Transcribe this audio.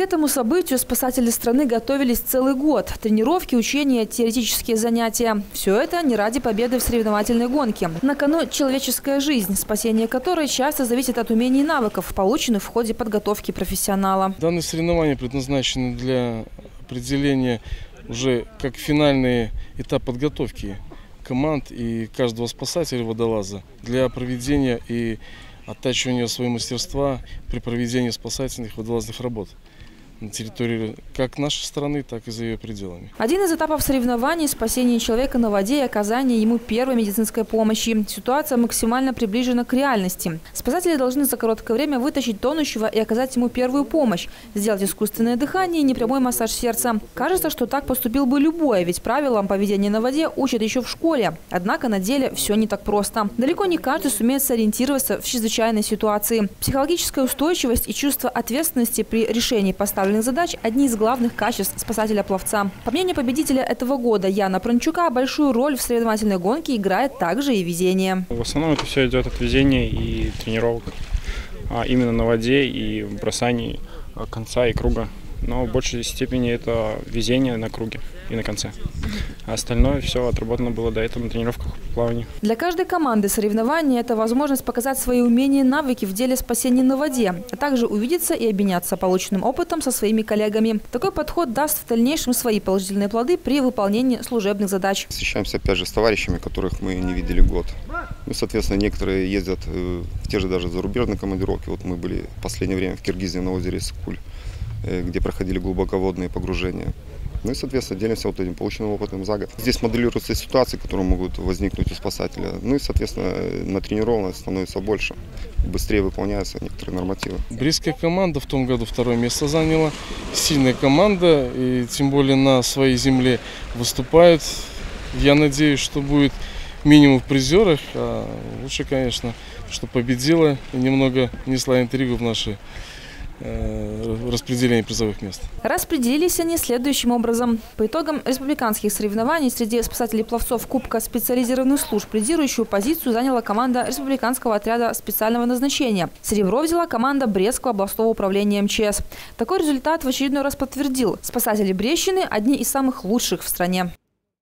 К этому событию спасатели страны готовились целый год. Тренировки, учения, теоретические занятия. Все это не ради победы в соревновательной гонке. На кону человеческая жизнь, спасение которой часто зависит от умений и навыков, полученных в ходе подготовки профессионала. Данные соревнования предназначены для определения уже как финальный этап подготовки команд и каждого спасателя водолаза для проведения и оттачивания своего мастерства при проведении спасательных водолазных работ на территории как нашей страны, так и за ее пределами. Один из этапов соревнований – спасение человека на воде и оказание ему первой медицинской помощи. Ситуация максимально приближена к реальности. Спасатели должны за короткое время вытащить тонущего и оказать ему первую помощь, сделать искусственное дыхание и непрямой массаж сердца. Кажется, что так поступил бы любой, ведь правилам поведения на воде учат еще в школе. Однако на деле все не так просто. Далеко не каждый сумеет сориентироваться в чрезвычайной ситуации. Психологическая устойчивость и чувство ответственности при решении поставленных поставленных задач – одни из главных качеств спасателя-пловца. По мнению победителя этого года Яна Прончука, большую роль в соревновательной гонке играет также и везение. В основном это все идет от везения и тренировок. А именно на воде и бросании конца и круга но в большей степени это везение на круге и на конце. А остальное все отработано было до этого на тренировках по плаванию. Для каждой команды соревнования – это возможность показать свои умения и навыки в деле спасения на воде, а также увидеться и обменяться полученным опытом со своими коллегами. Такой подход даст в дальнейшем свои положительные плоды при выполнении служебных задач. Встречаемся опять же с товарищами, которых мы не видели год. Ну, соответственно, некоторые ездят э, в те же даже зарубежные командировки. Вот мы были в последнее время в Киргизии на озере Сыкуль. Э, где проходили глубоководные погружения. Ну и, соответственно, делимся вот этим полученным опытом за год. Здесь моделируются ситуации, которые могут возникнуть у спасателя. Ну и, соответственно, натренированность становится больше. Быстрее выполняются некоторые нормативы. Брестская команда в том году второе место заняла. Сильная команда, и тем более на своей земле выступают. Я надеюсь, что будет минимум в призерах. А лучше, конечно, что победила и немного несла интригу в нашей Э, распределения призовых мест. Распределились они следующим образом. По итогам республиканских соревнований среди спасателей-пловцов Кубка специализированных служб лидирующую позицию заняла команда республиканского отряда специального назначения. Серебро взяла команда Брестского областного управления МЧС. Такой результат в очередной раз подтвердил. Спасатели Брещины – одни из самых лучших в стране.